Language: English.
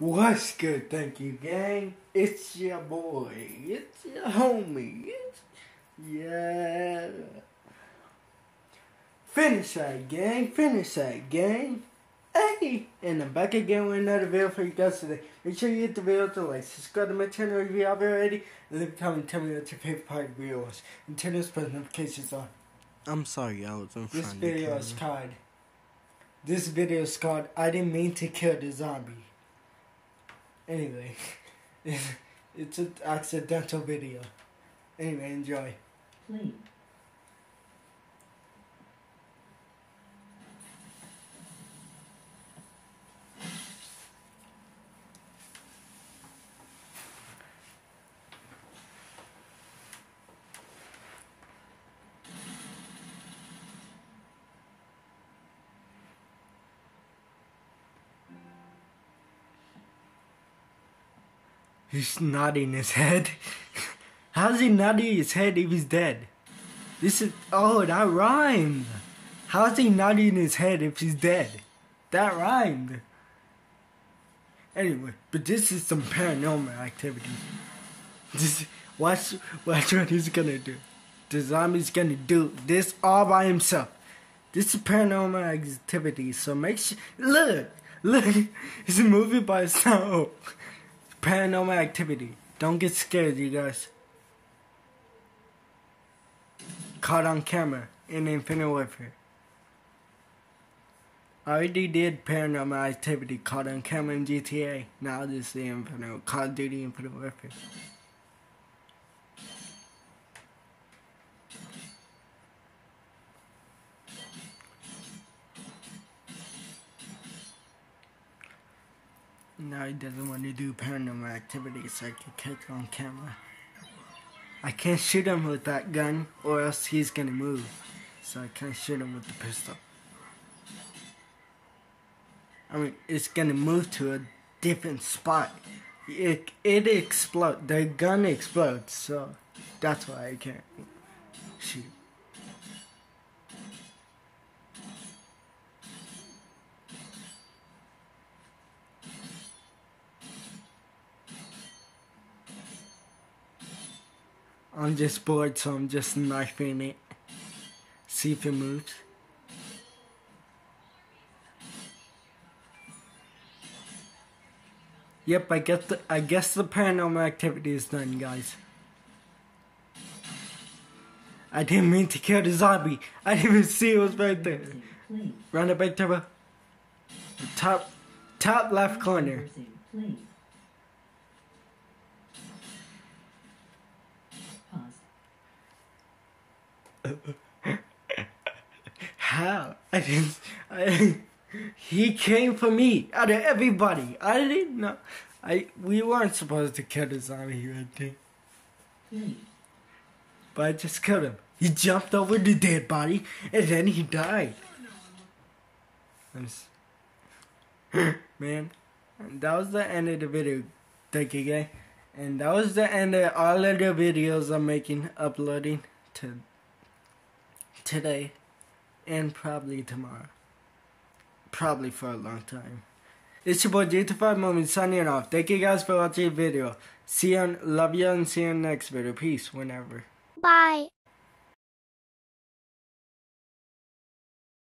What's good, thank you, gang? It's your boy, it's your homie, it's, yeah. Finish that, gang, finish that, gang. Hey, and I'm back again with another video for you guys today. Make sure you hit the video to like, subscribe to my channel if you haven't already, and leave a comment tell me what your favorite part of the video was, and turn those post notifications on. I'm sorry, I was in This front of the video is called, this video is called, I didn't mean to kill the zombie. Anyway, it's an accidental video. Anyway, enjoy. Please. He's nodding his head. How's he nodding his head if he's dead? This is oh that rhymed. How's he nodding his head if he's dead? That rhymed. Anyway, but this is some paranormal activity. This watch watch what he's gonna do. The zombie's gonna do this all by himself. This is paranormal activity, so make sure look, look, he's moving by himself. Paranormal activity. Don't get scared, you guys. Caught on camera in Infinite Warfare. I already did paranormal activity caught on camera in GTA. Now this is the Infinite Call of Duty Infinite Warfare. Now he doesn't want to do paranormal activity, so I can catch on camera. I can't shoot him with that gun, or else he's gonna move. So I can't shoot him with the pistol. I mean, it's gonna move to a different spot. It it explodes. The gun explodes, so that's why I can't shoot. I'm just bored, so I'm just knifing it. See if it moves. Yep, I guess the I guess the paranormal activity is done, guys. I didn't mean to kill the zombie. I didn't even see it was right there. Round it back to the top top left corner. How? I didn't. I, he came for me out of everybody. I didn't know. I we weren't supposed to kill the zombie there, Please. but I just killed him. He jumped over the dead body and then he died. Man, that was the end of the video. Thank you, guys. And that was the end of all of the videos I'm making, uploading to today and probably tomorrow. Probably for a long time. It's your boy Gt5 Moment signing off. Thank you guys for watching the video. See you on, love you and see you in the next video. Peace whenever. Bye.